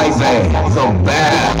life ass. So bad.